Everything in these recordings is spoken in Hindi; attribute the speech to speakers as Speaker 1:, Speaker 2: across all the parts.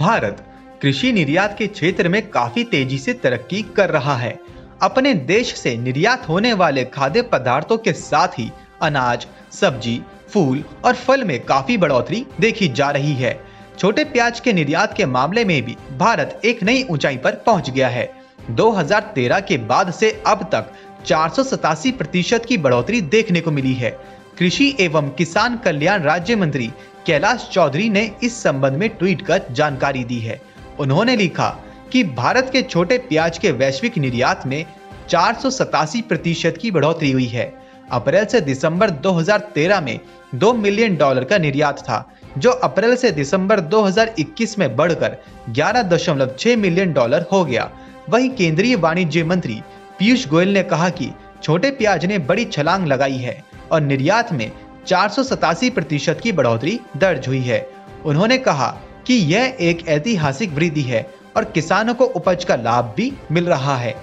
Speaker 1: भारत कृषि निर्यात के क्षेत्र में काफ़ी तेज़ी से तरक्की कर रहा है। अपने देश से निर्यात होने वाले खाद्य पदार्थों के साथ ही अनाज, सब्ज़ी, फूल और फल में काफ़ी बढ़ोतरी देखी जा रही है। छोटे प्याज के निर्यात के मामले में भी भारत एक नई ऊंचाई पर पहुँच गया है। 2013 के बाद से अब तक चार प्रतिशत की बढ़ोतरी देखने को मिली है। कृषि एवं किसान कल्याण राज्य मंत्री कैलाश चौधरी ने इस संबंध में ट्वीट कर जानकारी दी है। उन्होंने लिखा कि भारत के छोटे प्याज के वैश्विक निर्यात में चार प्रतिशत की बढ़ोतरी हुई है। अप्रैल से दिसंबर 2013 में 2 मिलियन डॉलर का निर्यात था, जो अप्रैल से दिसंबर 2021 में बढ़कर 11.6 मिलियन डॉलर हो गया। वहीं केंद्रीय वाणिज्य मंत्री पीयूष गोयल ने कहा कि छोटे प्याज ने बड़ी छलांग लगाई है। और निर्यात में चार प्रतिशत की बढ़ोतरी दर्ज हुई है। उन्होंने कहा कि यह एक ऐतिहासिक वृद्धि है और किसानों को उपज का लाभ भी मिल रहा है।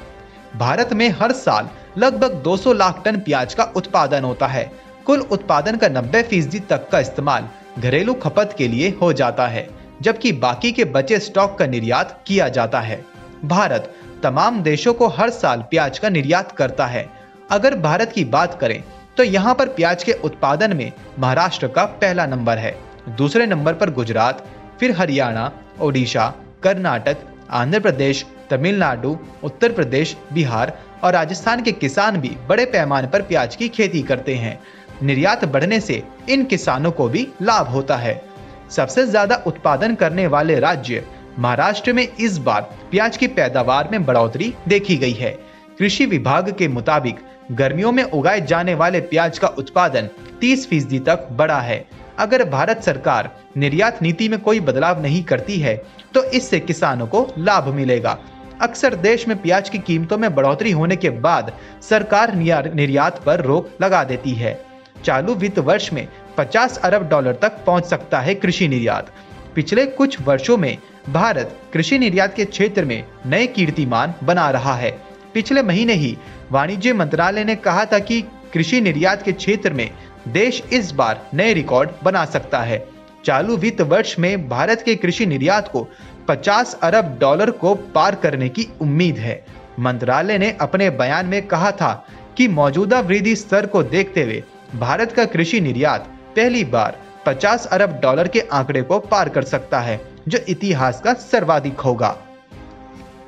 Speaker 1: भारत में हर साल लगभग 200 लाख टन प्याज का उत्पादन होता है। कुल उत्पादन का 90 फ़ीसदी तक का इस्तेमाल घरेलू खपत के लिए हो जाता है, जबकि बाकी के बचे स्टॉक का निर्यात किया जाता है। भारत तमाम देशों को हर साल प्याज का निर्यात करता है। अगर भारत की बात करें तो यहाँ पर प्याज के उत्पादन में महाराष्ट्र का पहला नंबर है। दूसरे नंबर पर गुजरात, फिर हरियाणा, ओडिशा, कर्नाटक, आंध्र प्रदेश, तमिलनाडु, उत्तर प्रदेश, बिहार और राजस्थान के किसान भी बड़े पैमाने पर प्याज की खेती करते हैं। निर्यात बढ़ने से इन किसानों को भी लाभ होता है। सबसे ज़्यादा उत्पादन करने वाले राज्य महाराष्ट्र में इस बार प्याज की पैदावार में बढ़ोतरी देखी गई है। कृषि विभाग के मुताबिक गर्मियों में उगाए जाने वाले प्याज का उत्पादन 30 फ़ीसदी तक बढ़ा है। अगर भारत सरकार निर्यात नीति में कोई बदलाव नहीं करती है तो इससे किसानों को लाभ मिलेगा। अक्सर देश में प्याज की कीमतों में बढ़ोतरी होने के बाद सरकार निर्यात पर रोक लगा देती है। चालू वित्त वर्ष में 50 अरब डॉलर तक पहुँच सकता है कृषि निर्यात। पिछले कुछ वर्षों में भारत कृषि निर्यात के क्षेत्र में नए कीर्तिमान बना रहा है। पिछले महीने ही वाणिज्य मंत्रालय ने कहा था कि कृषि निर्यात के क्षेत्र में देश इस बार नए रिकॉर्ड बना सकता है। चालू वित्त वर्ष में भारत के कृषि निर्यात को 50 अरब डॉलर को पार करने की उम्मीद है। मंत्रालय ने अपने बयान में कहा था कि मौजूदा वृद्धि स्तर को देखते हुए भारत का कृषि निर्यात पहली बार 50 अरब डॉलर के आंकड़े को पार कर सकता है, जो इतिहास का सर्वाधिक होगा।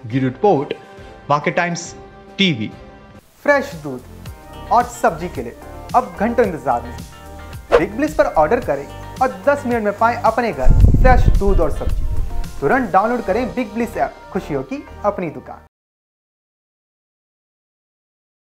Speaker 1: Report, market times, TV.
Speaker 2: Fresh दूध और सब्ज़ी के लिए अब घंटों इंतज़ार नहीं बिग ब्लिस पर ऑर्डर करें और 10 मिनट में पाएँ अपने घर फ्रेश दूध और सब्ज़ी। तुरंत डाउनलोड करें बिग ब्लिस ऐप खुशियों की अपनी दुकान।